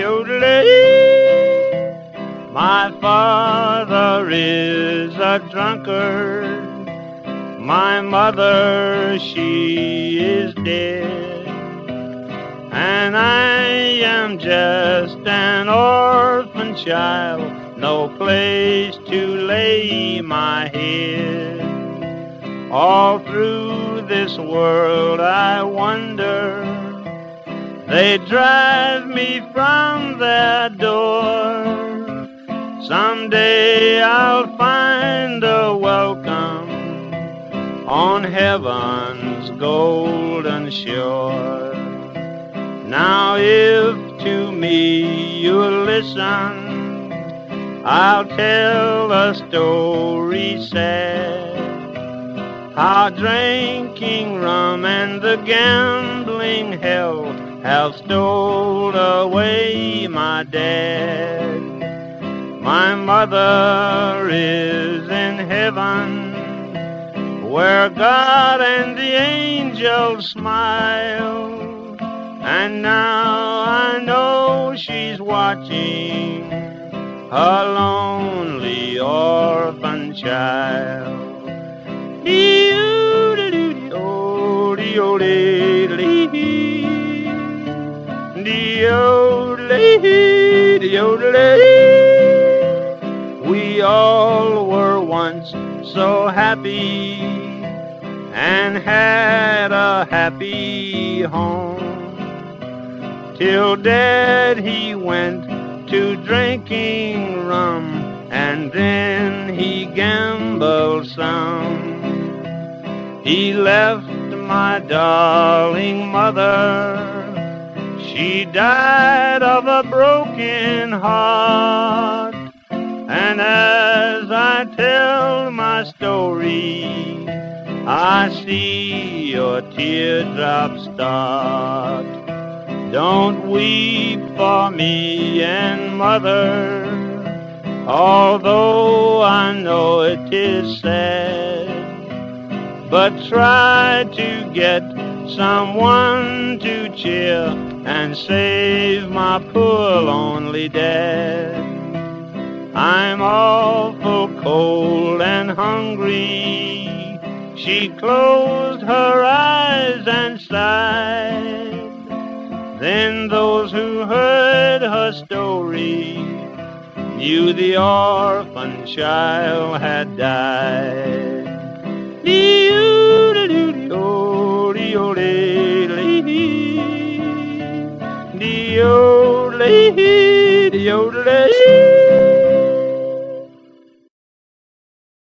yodeling. My father is a drunkard. My mother, she is dead. And I am just an orphan child, no place to lay my head. All through this world I wander they drive me from their door. Someday I'll find a welcome on heaven's golden shore. Now if to me you'll listen, I'll tell a story sad. How drinking rum and the gambling hell have stole away my dad. My mother is in heaven where God and the angels smile. And now I know she's watching a lonely orphan child. Oh we all were once so happy and had a happy home. Till dad he went to drinking rum and then he gambled some. He left my darling mother she died of a broken heart and as I tell my story, I see your teardrops start. Don't weep for me and mother, although I know it is sad. But try to get someone to cheer and save my poor lonely dad. I'm awful cold and hungry. She closed her eyes and sighed. Then those who heard her story knew the orphan child had died. Dee-oo-dee-dee-oo-dee-dee-dee-oo-dee-dee-oo-dee-dee